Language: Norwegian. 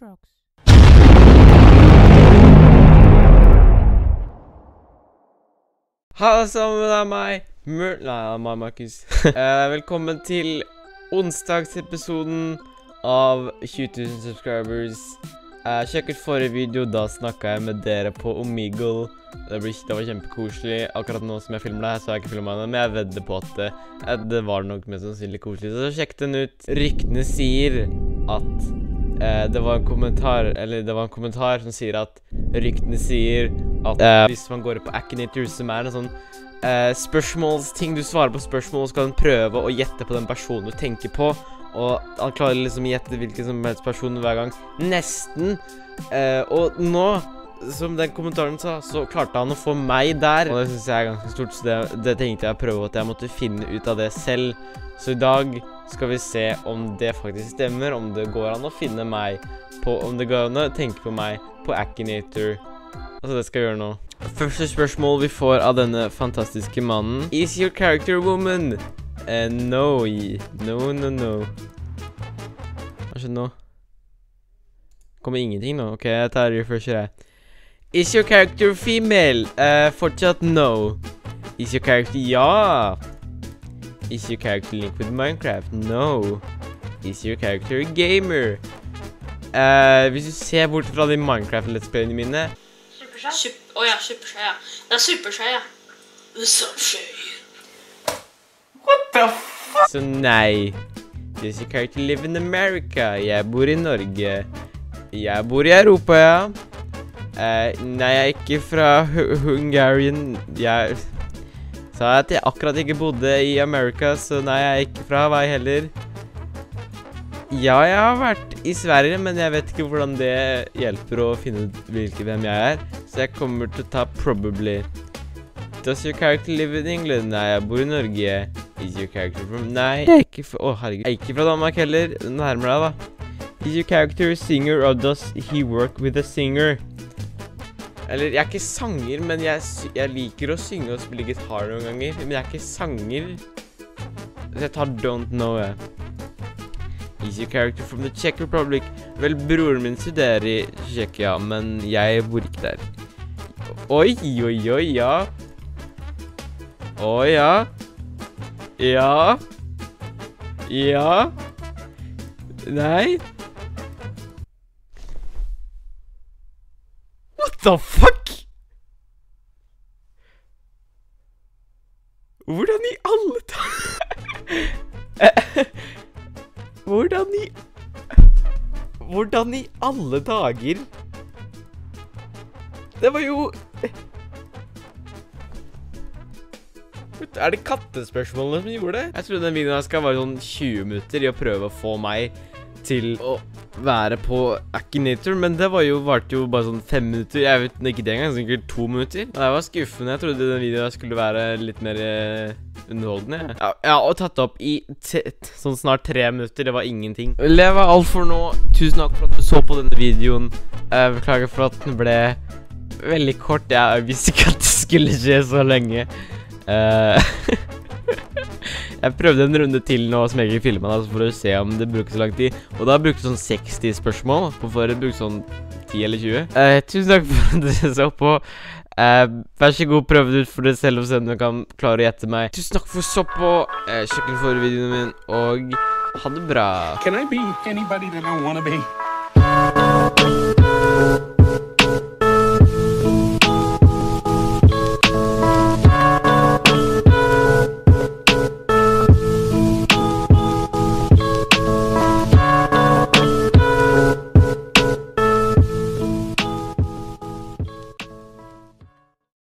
Madrox. Ha det sammen, det er meg. Mur... Nei, det er meg, Markus. Eh, velkommen til onsdagsepisoden av 20 000 subscribers. Uh, sjekk ut forrige video, da snakka jeg med dere på Omegle. Det, blir, det var kjempekoselig. Akkurat nå som jeg filmer det her, så har jeg ikke filma det, men jeg vedder på at det, at det var nok mest sannsynlig koselig. Så sjekk den ut. Ryktene sier at eh, det var en kommentar Eller det var en kommentar som sier at ryktene sier at eh, hvis man går på Akinator, som er en sånn eh, spørsmålsting Du svarer på spørsmål, så skal den prøve å gjette på den personen du tenker på. Og han klarer liksom å gjette hvilken som helst person hver gang. Nesten. Eh, og nå, som den kommentaren sa, så klarte han å få meg der. Og det syns jeg er ganske stort, så det, det tenkte jeg å prøve at jeg måtte finne ut av det selv. Så i dag skal vi se om det faktisk stemmer, om det går an å finne meg på Om det går an å tenke på meg på Akinator. Altså, det skal jeg gjøre nå. Første spørsmål vi får av denne fantastiske mannen. Is your character woman? Eh, no. No, no, no. Hva skjedde nå? Kommer ingenting nå? Ok, jeg tar refresher, jeg. Is your character female? Eh, fortsatt no. Is your character ja? Is your character linked with Minecraft? No. Is your character a gamer? Eh, hvis du ser bort fra de Minecraft-let's playene mine Superskje? Sup Å ja, superskje, ja. Det er superskje, ja. Superskje. Så nei. Does your character live in America? Jeg bor i Norge. Jeg bor i Europa, ja. Eh, nei, jeg er ikke fra Hu Hungarian. Jeg sa at jeg akkurat ikke bodde i Amerika, så nei, jeg er ikke fra Hawaii heller. Ja, jeg har vært i Sverige, men jeg vet ikke hvordan det hjelper å finne ut hvilke hvem jeg er. Så jeg kommer til å ta probably. Does your character live in England? Nei, jeg bor i Norge. Is your character from Nei, jeg er ikke fra Å, herregud. Jeg er ikke fra Danmark heller. Nærmer deg, da. Is your character a singer, or does he work with a singer? Eller, jeg er ikke sanger, men jeg, jeg liker å synge og spille gitar noen ganger. Men jeg er ikke sanger. Så jeg tar don't know, jeg. Is your character from the Czech Republic? Vel, broren min studerer i Tsjekkia, men jeg bor ikke der. Oi, oi, oi, ja. Å ja. Ja. Ja. Nei. The fuck? Hvordan i alle dager Hvordan i Hvordan i alle dager Det var jo Er det kattespørsmålene som gjorde det? Jeg trodde den videoen skal være sånn 20 minutter i å prøve å få meg til å være på Akinator, men det var jo, varte jo bare sånn fem minutter. Jeg vet ikke det engang, sikkert to minutter. Og det var skuffende. Jeg trodde den videoen skulle være litt mer eh, underholdende. jeg. Ja, ja, og tatt opp i sånn snart tre minutter. Det var ingenting. Det var alt for nå. Tusen takk for at du så på denne videoen. Jeg beklager for at den ble veldig kort. Jeg visste ikke at det skulle skje så lenge. Eh, jeg prøvde en runde til nå som jeg ikke filma, for å se om det bruker så lang tid. Og da brukte jeg sånn 60 spørsmål. På forrige brukte sånn 10 eller 20. Eh, tusen takk for at dere så på. Eh, vær så god, prøv det ut for dere selv om dere kan klare å gjette meg. Tusen takk for så på. Eh, sjekk ut forrige videoen min, og ha det bra. Can I be anybody that I want to be?